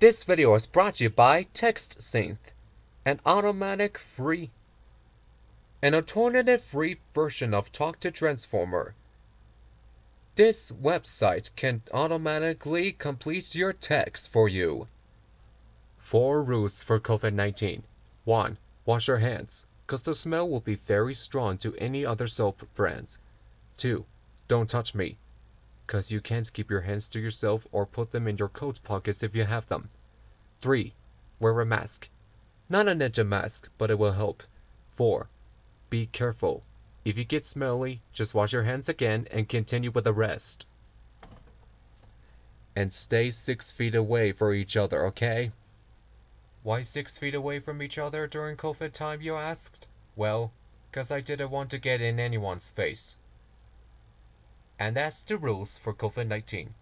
This video is brought to you by TextSynth, an automatic free, an alternative free version of Talk to Transformer. This website can automatically complete your text for you. Four rules for COVID 19. 1. Wash your hands, because the smell will be very strong to any other soap brands. 2. Don't touch me, because you can't keep your hands to yourself or put them in your coat pockets if you have them. 3. Wear a mask. Not a ninja mask, but it will help. 4. Be careful. If you get smelly, just wash your hands again and continue with the rest. And stay six feet away from each other, okay? Why six feet away from each other during COVID time, you asked? Well, 'cause I didn't want to get in anyone's face. And that's the rules for COVID 19.